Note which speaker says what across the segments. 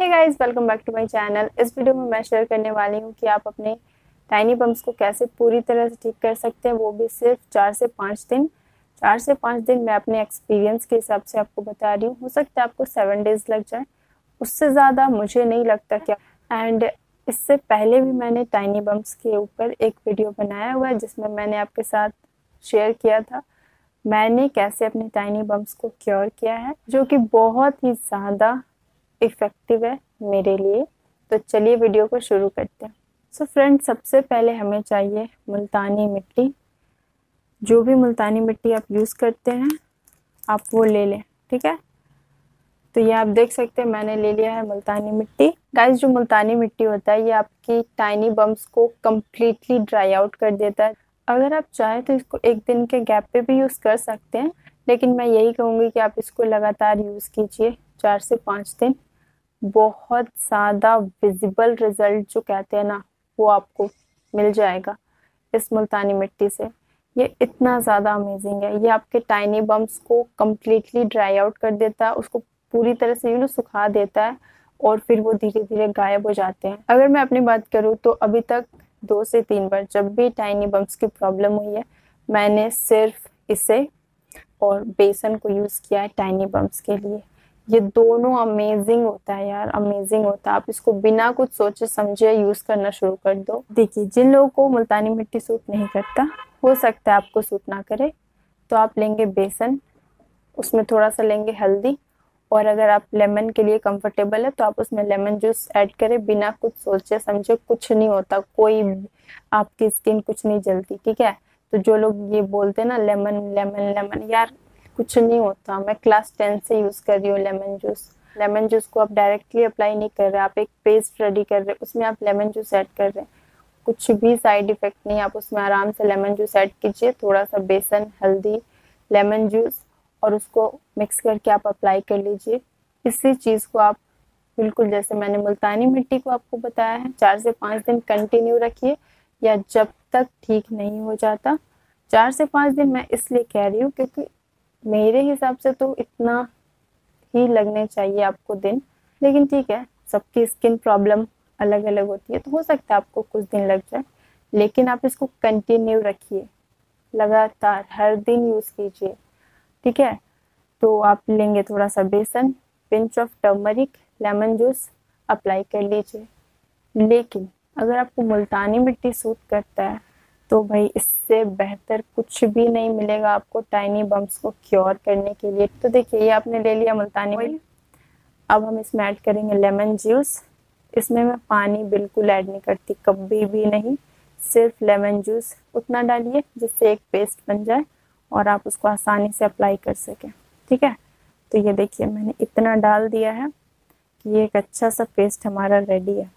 Speaker 1: Hey guys welcome back to my channel इस video में मैं शेयर करने वाली हूँ कि आप अपने टाइनी बम्स को कैसे पूरी तरह से ठीक कर सकते हैं, वो भी सिर्फ़ चार से पाँच दिन। चार से पाँच दिन मैं अपने एक्सपीरियंस के हिसाब से आपको बता रही हूँ। हो सकता है आपको सेवन डेज़ लग जाए। उससे ज़्यादा मुझे नहीं लगता क्या। एंड इससे पहले भी मैंने टाइनी बम्स के ऊपर एक वीडियो बनाया हुआ है, जिसमें मैंने आपके साथ शेयर किया था। मैंने कैसे अपने टाइनी बम्स को क्योर किया है, जो कि बहुत ही ज़्यादा इफ़ेक्टिव है मेरे लिए। तो चलिए वीडियो को शुरू करते हैं। सो so फ्रेंड सबसे पहले हमें चाहिए मुल्तानी मिट्टी। जो भी मुल्तानी मिट्टी आप यूज़ करते हैं, आप वो ले लें, ठीक है? तो ये आप देख सकते हैं, मैंने ले लिया है मुल्तानी मिट्टी। गाइस जो मुल्तानी मिट्टी होता है, ये आपकी टाइनी बम्स को कम्प्लीटली ड्राई आउट कर देता है। अगर आप चाहें तो इसको एक दिन के गैप पे भी यूज़ कर सकते हैं, लेकिन मैं यही कहूँगी कि आप इसको लगातार यूज़ कीजिए, चार से पाँच दिन। बहुत ज़्यादा विजिबल रिज़ल्ट जो कहते हैं ना, वो आपको मिल जाएगा इस मुल्तानी मिट्टी से। ये इतना ज़्यादा अमेजिंग है। ये आपके टाइनी बम्स को कम्प्लीटली ड्राई आउट कर देता है, उसको पूरी तरह से यू नो सुखा देता है और फिर वो धीरे धीरे गायब हो जाते हैं। अगर मैं अपनी बात करूँ तो अभी तक दो से तीन बार जब भी टाइनी बम्स की प्रॉब्लम हुई है, मैंने सिर्फ़ इसे और बेसन को यूज़ किया है टाइनी बम्स के लिए। ये दोनों अमेजिंग होता है यार अमेजिंग होता है। आप इसको बिना कुछ सोचे, समझे यूज़ करना शुरू कर दो। देखिए, जिन लोगों को मुल्तानी मिट्टी सूट नहीं करता, हो सकता है आपको सूट ना करे तो आप लेंगे बेसन, उसमें थोड़ा सा लेंगे हल्दी, और अगर आप लेमन के लिए कंफर्टेबल है तो आप उसमें लेमन जूस ऐड करें, बिना कुछ सोचे, समझे, कुछ नहीं होता, कोई आपकी स्किन कुछ नहीं जलती, ठीक है? तो जो लोग ये बोलते हैं ना लेमन लेमन लेमन यार कुछ नहीं होता। मैं क्लास टेन से यूज़ कर रही हूँ लेमन जूस लेमन जूस को आप डायरेक्टली अप्लाई नहीं कर रहे। आप एक पेस्ट रेडी कर रहे उसमें आप लेमन जूस ऐड कर रहे हैं। कुछ भी साइड इफ़ेक्ट नहीं, आप उसमें आराम से लेमन जूस ऐड कीजिए। थोड़ा सा बेसन, हल्दी लेमन जूस और उसको मिक्स करके आप अप्लाई कर लीजिए। इसी चीज़ को आप, बिल्कुल जैसे मैंने मुल्तानी मिट्टी को आपको बताया है, चार से पाँच दिन कंटिन्यू रखिए या जब तक ठीक नहीं हो जाता। चार से पाँच दिन मैं इसलिए कह रही हूँ क्योंकि मेरे हिसाब से तो इतना ही लगने चाहिए आपको दिन। लेकिन ठीक है, सबकी स्किन प्रॉब्लम अलग अलग होती है तो हो सकता है आपको कुछ दिन लग जाए। लेकिन आप इसको कंटिन्यू रखिए। लगातार, हर दिन यूज़ कीजिए। ठीक है? तो आप लेंगे थोड़ा सा बेसन pinch of turmeric lemon juice apply कर लीजिए। लेकिन अगर आपको मुल्तानी मिट्टी सूट करता है तो भाई इससे बेहतर कुछ भी नहीं मिलेगा आपको टाइनी बम्स को क्योर करने के लिए। तो देखिए ये आपने ले लिया मुल्तानी में। अब हम इसमें ऐड करेंगे लेमन जूस इसमें मैं पानी बिल्कुल ऐड नहीं करती कभी भी नहीं। सिर्फ़ लेमन जूस उतना डालिए जिससे एक पेस्ट बन जाए और आप उसको आसानी से अप्लाई कर सकें। ठीक है? तो ये देखिए मैंने इतना डाल दिया है कि ये एक अच्छा सा पेस्ट हमारा रेडी है।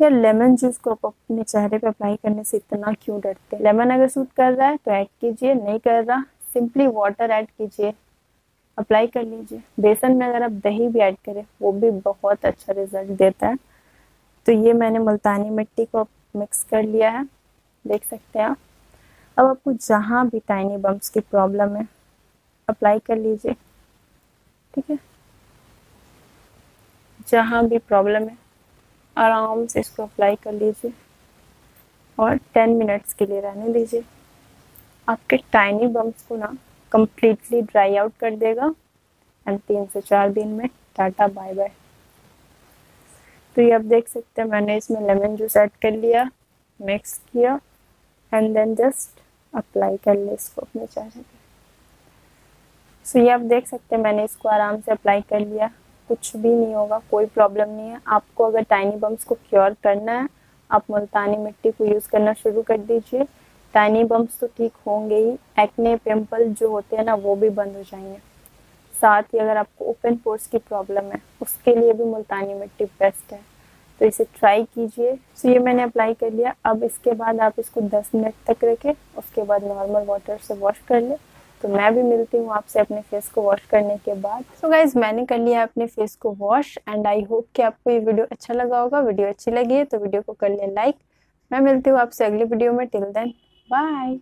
Speaker 1: या लेमन जूस को आप अपने चेहरे पे अप्लाई करने से इतना क्यों डरते हैं? लेमन अगर सूट कर रहा है तो ऐड कीजिए, नहीं कर रहा सिंपली वाटर ऐड कीजिए अप्लाई कर लीजिए। बेसन में अगर आप दही भी ऐड करें, वो भी बहुत अच्छा रिज़ल्ट देता है। तो ये मैंने मुल्तानी मिट्टी को मिक्स कर लिया है, देख सकते हैं आप। अब आपको जहाँ भी टाइनी बम्स की प्रॉब्लम है अप्लाई कर लीजिए, ठीक है? जहाँ भी प्रॉब्लम है आराम से इसको अप्लाई कर लीजिए और 10 मिनट्स के लिए रहने दीजिए। आपके टाइनी बम्स को ना कम्प्लीटली ड्राई आउट कर देगा एंड तीन से चार दिन में टाटा बाय बाय तो ये आप देख सकते हैं, मैंने इसमें लेमन जूस ऐड कर लिया मिक्स किया एंड देन जस्ट अप्लाई कर लिया इसको अपने चेहरे पे सो ये आप देख सकते हैं, मैंने इसको आराम से अप्लाई कर लिया। कुछ भी नहीं होगा, कोई प्रॉब्लम नहीं है। आपको अगर टाइनी बम्स को क्योर करना है, आप मुल्तानी मिट्टी को यूज़ करना शुरू कर दीजिए। टाइनी बम्स तो ठीक होंगे ही। एक्ने पिंपल जो होते हैं ना, वो भी बंद हो जाएँगे। साथ ही अगर आपको ओपन पोर्स की प्रॉब्लम है, उसके लिए भी मुल्तानी मिट्टी बेस्ट है। तो इसे ट्राई कीजिए। सो ये मैंने अप्लाई कर लिया। अब इसके बाद आप इसको 10 मिनट तक रखें, उसके बाद नॉर्मल वाटर से वॉश कर लें। तो मैं भी मिलती हूँ आपसे अपने फेस को वॉश करने के बाद। सो so गाइज़ मैंने कर लिया अपने फेस को वॉश एंड आई होप कि आपको ये वीडियो अच्छा लगा होगा। वीडियो अच्छी लगी है तो वीडियो को कर लें लाइक मैं मिलती हूँ आपसे अगले वीडियो में। Till then bye